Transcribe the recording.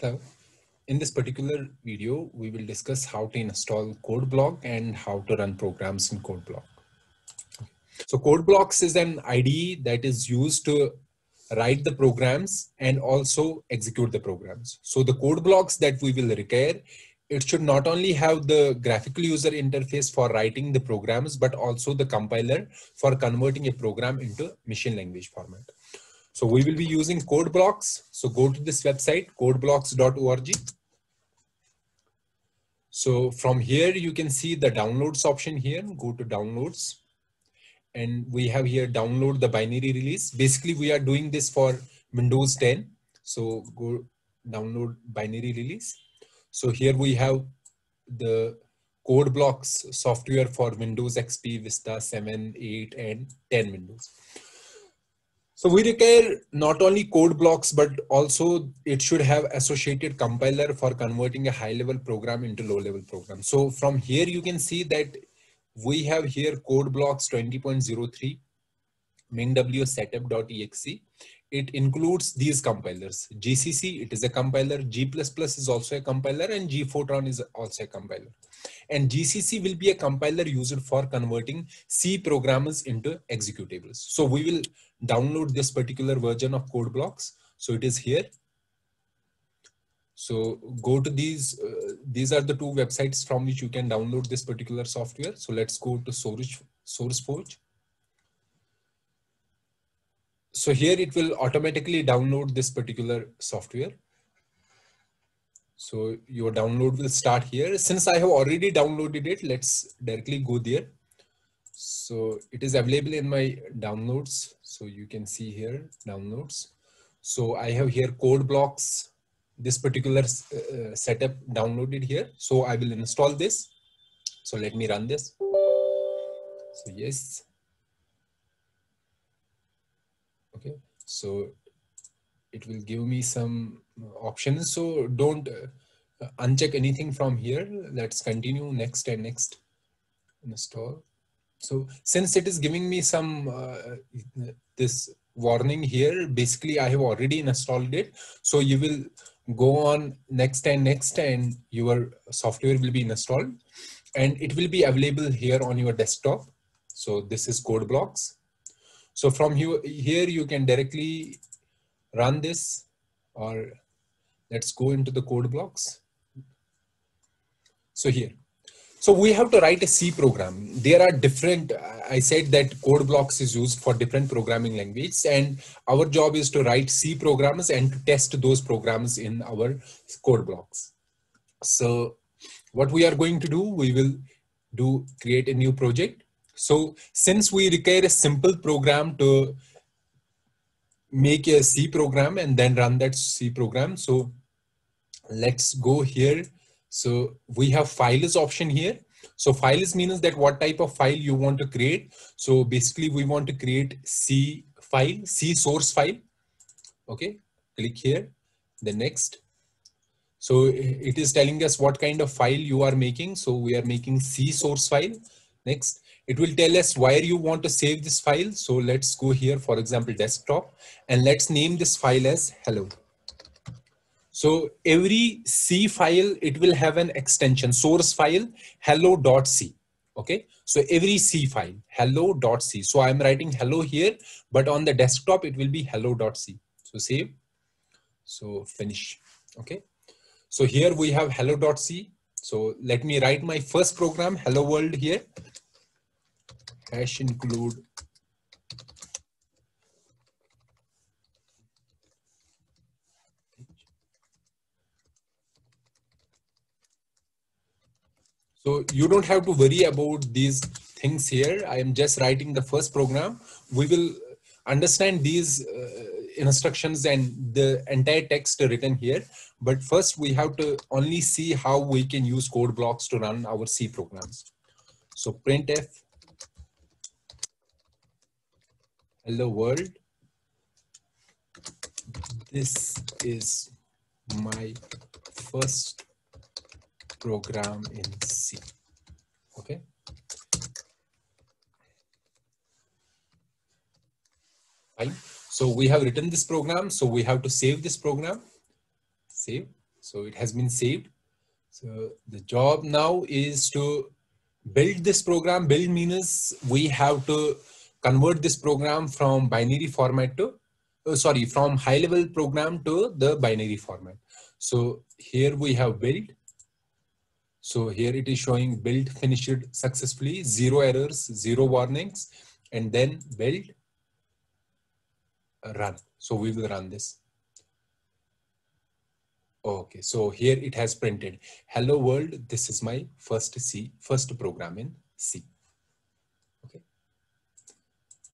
So in this particular video, we will discuss how to install CodeBlock and how to run programs in CodeBlock. So CodeBlocks is an IDE that is used to write the programs and also execute the programs. So the code blocks that we will require, it should not only have the graphical user interface for writing the programs, but also the compiler for converting a program into machine language format. So we will be using code blocks. So go to this website, codeblocks.org. So from here, you can see the downloads option here. Go to downloads. And we have here download the binary release. Basically, we are doing this for Windows 10. So go download binary release. So here we have the code blocks software for Windows XP, Vista 7, 8, and 10 Windows. So we require not only code blocks, but also it should have associated compiler for converting a high level program into low level program. So from here, you can see that we have here code blocks 20.03 mingw setup.exe. It includes these compilers. GCC, it is a compiler. G++ is also a compiler and GFortran is also a compiler. And GCC will be a compiler used for converting C programs into executables. So we will download this particular version of code blocks. So it is here. So go to these, uh, these are the two websites from which you can download this particular software. So let's go to Source, SourceForge. So here it will automatically download this particular software. So your download will start here. Since I have already downloaded it, let's directly go there. So it is available in my downloads. So you can see here downloads. So I have here code blocks, this particular uh, setup downloaded here. So I will install this. So let me run this. So yes. Okay. So it will give me some options. So don't uh, uncheck anything from here. Let's continue next and next install. So since it is giving me some uh, this warning here, basically I have already installed it. So you will go on next and next and your software will be installed and it will be available here on your desktop. So this is code blocks. So from here, you can directly run this or let's go into the code blocks. So here, so we have to write a C program. There are different, I said that code blocks is used for different programming languages and our job is to write C programs and to test those programs in our code blocks. So what we are going to do, we will do create a new project. So since we require a simple program to make a C program and then run that C program. So let's go here. So we have files option here. So files means that what type of file you want to create. So basically we want to create C file, C source file. Okay, click here, the next. So it is telling us what kind of file you are making. So we are making C source file. Next, it will tell us where you want to save this file. So let's go here, for example, desktop, and let's name this file as hello. So every C file, it will have an extension, source file, hello.c. Okay, so every C file, hello.c. So I'm writing hello here, but on the desktop, it will be hello.c. So save, so finish. Okay, so here we have hello.c. So let me write my first program, hello world here hash include So you don't have to worry about these things here. I am just writing the first program. We will understand these uh, instructions and the entire text written here. But first we have to only see how we can use code blocks to run our C programs. So printf hello world. This is my first program in C. Okay? Fine so we have written this program so we have to save this program save So it has been saved. So the job now is to build this program. Build means we have to convert this program from binary format to, oh, sorry, from high level program to the binary format. So here we have build. So here it is showing build finished successfully, zero errors, zero warnings, and then build, run. So we will run this. Okay, so here it has printed, hello world, this is my first C, first program in C.